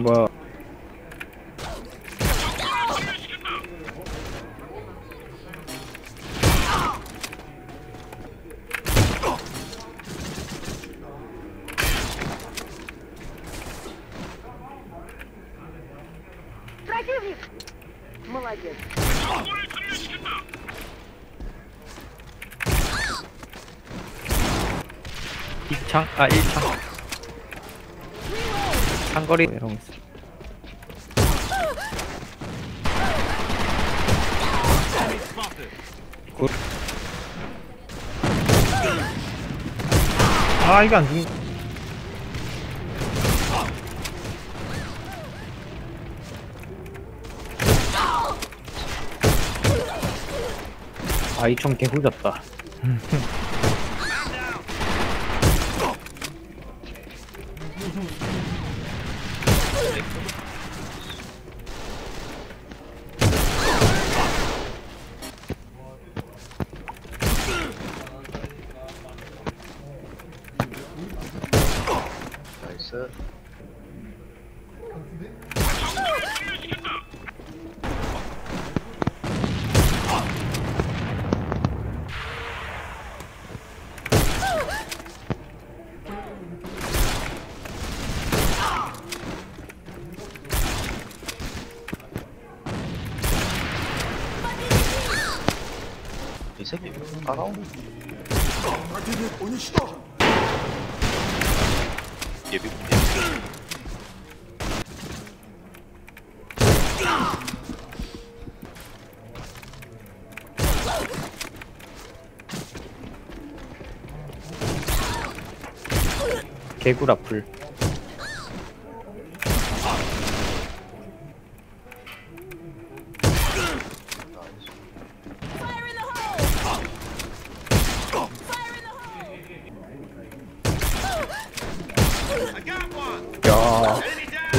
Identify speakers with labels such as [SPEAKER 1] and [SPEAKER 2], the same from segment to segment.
[SPEAKER 1] 뭐야
[SPEAKER 2] Противник! Молодец.
[SPEAKER 1] 이창아 1창 상거리 이런 거 있어 굿. 아 이거 안 죽. 아이총 개구졌다.
[SPEAKER 3] Nice set. 새끼
[SPEAKER 4] 따라오는
[SPEAKER 3] 예비
[SPEAKER 1] 개구라 불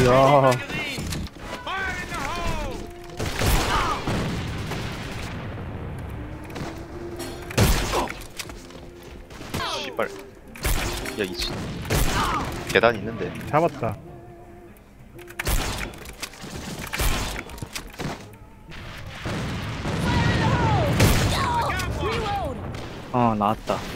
[SPEAKER 1] 야,
[SPEAKER 3] 씨발. 야 이씨 계단 있는데.
[SPEAKER 1] 잡았다. 어, 나왔다.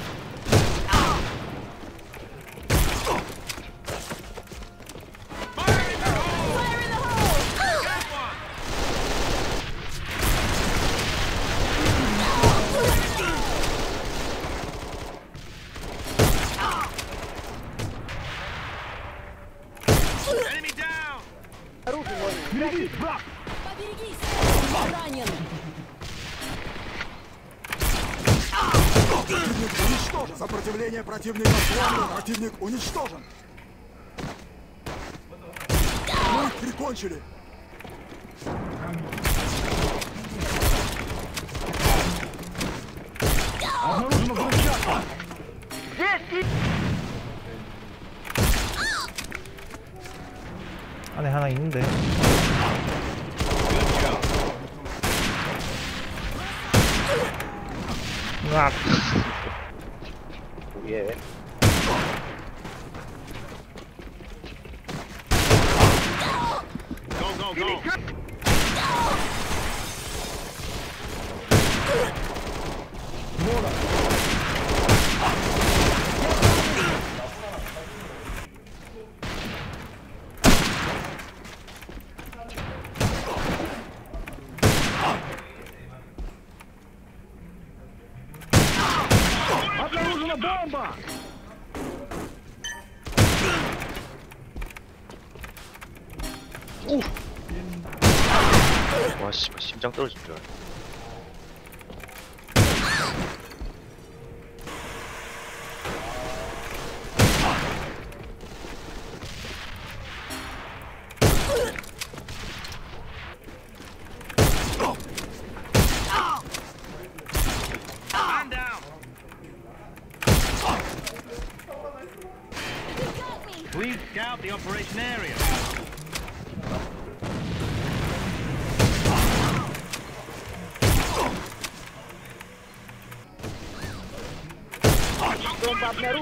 [SPEAKER 5] Поберегись! Ранен!
[SPEAKER 4] Противник уничтожен. Сопротивление противника сломлено. Противник уничтожен. Мы их прикончили.
[SPEAKER 1] 안에 하나 있는데. Ah. Bien. Go, go, go. 악.
[SPEAKER 3] 예와 씨발 심장 떨어질 줄 알았네
[SPEAKER 6] Please scout the operation area.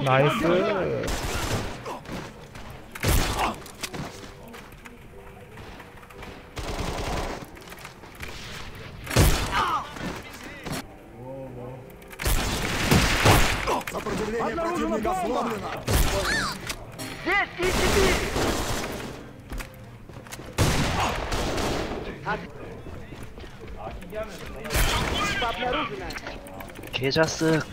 [SPEAKER 4] Nice. Обнаружена бомба!
[SPEAKER 2] Здесь и
[SPEAKER 3] теперь! Обнаружено! Кежасык!